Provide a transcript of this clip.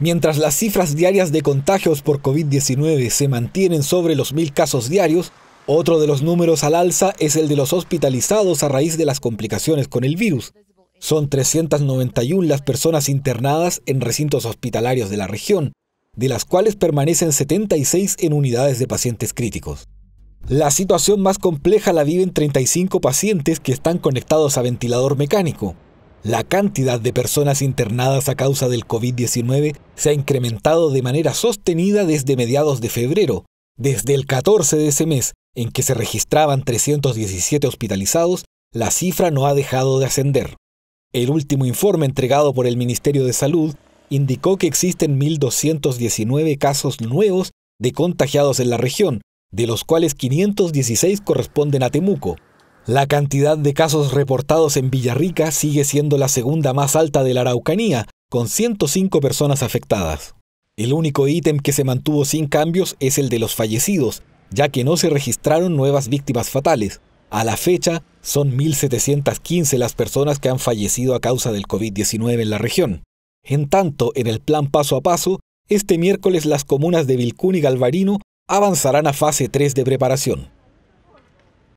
Mientras las cifras diarias de contagios por COVID-19 se mantienen sobre los mil casos diarios, otro de los números al alza es el de los hospitalizados a raíz de las complicaciones con el virus. Son 391 las personas internadas en recintos hospitalarios de la región, de las cuales permanecen 76 en unidades de pacientes críticos. La situación más compleja la viven 35 pacientes que están conectados a ventilador mecánico. La cantidad de personas internadas a causa del COVID-19 se ha incrementado de manera sostenida desde mediados de febrero. Desde el 14 de ese mes, en que se registraban 317 hospitalizados, la cifra no ha dejado de ascender. El último informe entregado por el Ministerio de Salud indicó que existen 1.219 casos nuevos de contagiados en la región, de los cuales 516 corresponden a Temuco. La cantidad de casos reportados en Villarrica sigue siendo la segunda más alta de la Araucanía, con 105 personas afectadas. El único ítem que se mantuvo sin cambios es el de los fallecidos, ya que no se registraron nuevas víctimas fatales. A la fecha, son 1.715 las personas que han fallecido a causa del COVID-19 en la región. En tanto, en el plan paso a paso, este miércoles las comunas de Vilcún y Galvarino avanzarán a fase 3 de preparación.